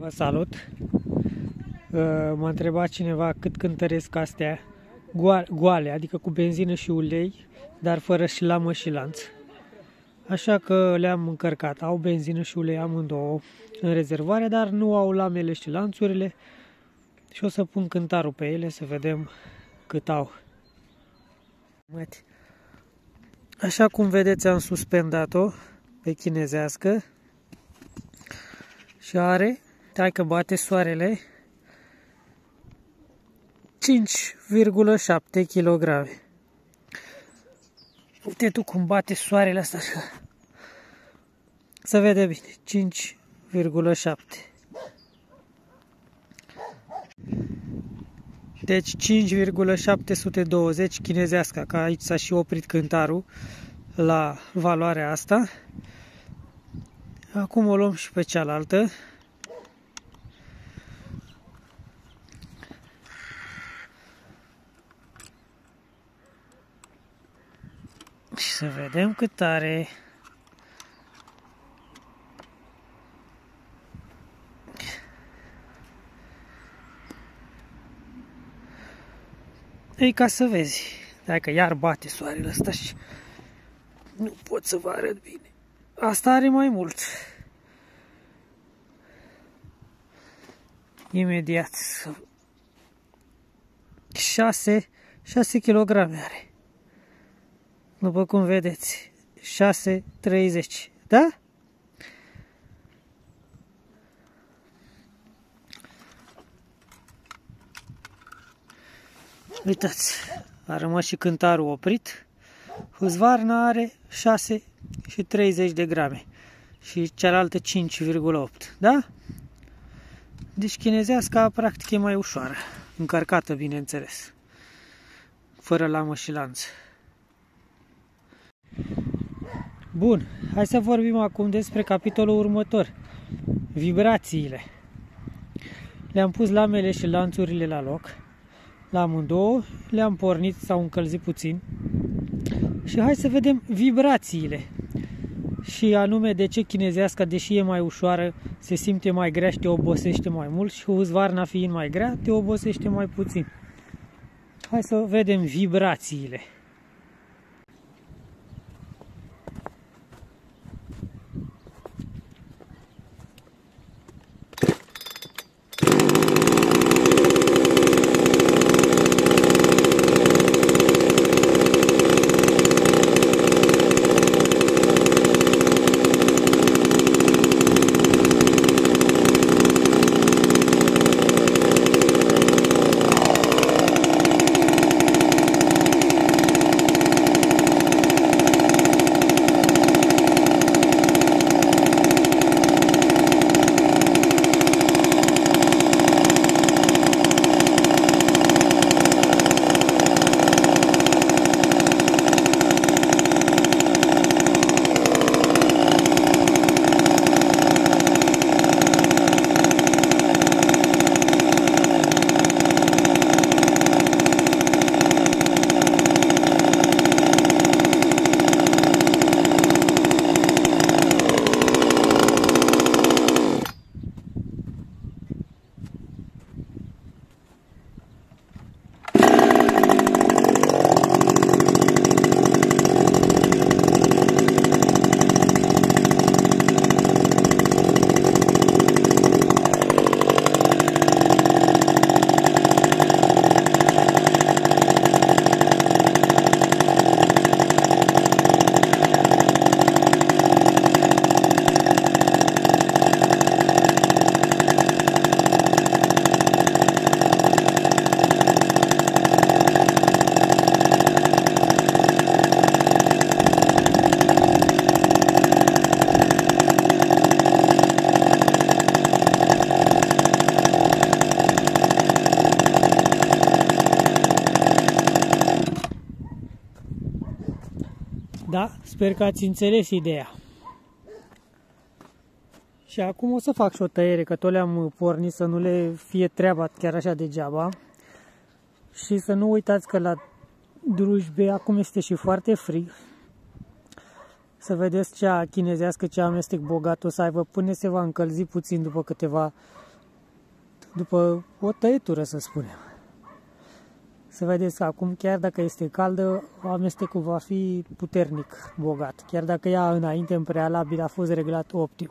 Vă salut! Uh, m-a întrebat cineva cât cântăresc astea goale, adică cu benzină și ulei, dar fără și lamă și lanț. Așa că le-am încărcat. Au benzină și ulei amândouă în rezervare, dar nu au lamele și lanțurile. Și o să pun cântarul pe ele să vedem cât au. Așa cum vedeți am suspendat-o pe chinezească și are, hai că bate soarele, 5,7 kg. Uite tu cum bate soarele asta așa. Să vede bine, 5,7. Deci 5,720 chinezească, că aici s-a și oprit cântarul la valoarea asta. Acum o luăm și pe cealaltă. Să vedem cât are. Ei, ca să vezi. Dacă iar bate soarele ăsta și nu pot să vă arăt bine. Asta are mai mult. Imediat. 6, 6 kg are. După cum vedeți, 6,30. Da? Uitați, a rămas și cântarul oprit. Huzvarna are 6 și 30 de grame și cealaltă 5,8, da? Deci chinezeasca practic e mai ușoară, încărcată bineînțeles, fără lamă și lanț. Bun, hai să vorbim acum despre capitolul următor, vibrațiile. Le-am pus lamele și lanțurile la loc, la amândouă, le-am pornit, s-au încălzit puțin și hai să vedem vibrațiile. Și anume de ce chinezească, deși e mai ușoară, se simte mai grea și te obosește mai mult și uzvarna fiind mai grea, te obosește mai puțin. Hai să vedem vibrațiile. Sper că ați înțeles ideea. Și acum o să fac și o tăiere, că tot le-am pornit să nu le fie treaba chiar așa degeaba. Și să nu uitați că la drujbe acum este și foarte frig. Să vedeți cea chinezească, ce amestec bogat o să aibă până se va încălzi puțin după câteva după o tăietură, să spunem. Să vedeți că acum, chiar dacă este caldă, amestecul va fi puternic bogat, chiar dacă ea înainte, în prealabil, a fost reglat optim.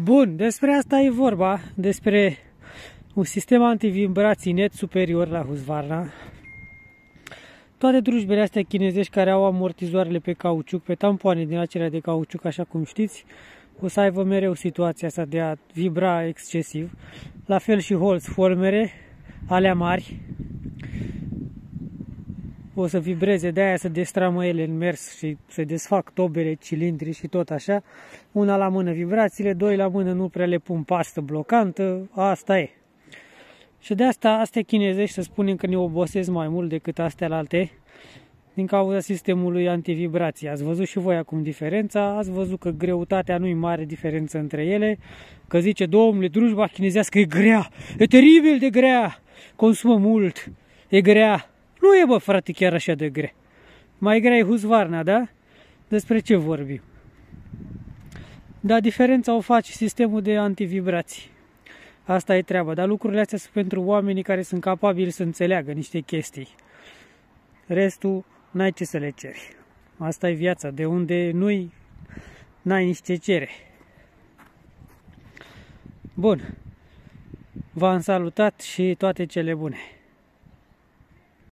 Bun, despre asta e vorba, despre un sistem antivibrații net superior la Husqvarna. Toate drujbele astea chinezești care au amortizoarele pe cauciuc, pe tampoane din acelea de cauciuc, așa cum știți, o să aibă mereu situația asta de a vibra excesiv. La fel și holz, formere, alea mari, o să vibreze, de aia să destramă ele în mers și să desfac tobele, cilindri și tot așa. Una la mână vibrațiile, doi la mână nu prea le pun pastă blocantă, asta e. Și de asta, astea chinezești să spunem că ne obosesc mai mult decât astea alte din cauza sistemului antivibrație. Ați văzut și voi acum diferența, ați văzut că greutatea nu e mare diferență între ele, că zice, domnule, drujba chinezească e grea, e teribil de grea, consumă mult, e grea. Nu e, bă, frate, chiar așa de grea. Mai grea e Husvarna, da? Despre ce vorbim? Da, diferența o face sistemul de antivibrații. Asta e treaba, dar lucrurile astea sunt pentru oamenii care sunt capabili să înțeleagă niște chestii. Restul n-ai ce să le ceri. Asta e viața, de unde nu-i, n-ai nici ce cere. Bun. V-am salutat și toate cele bune.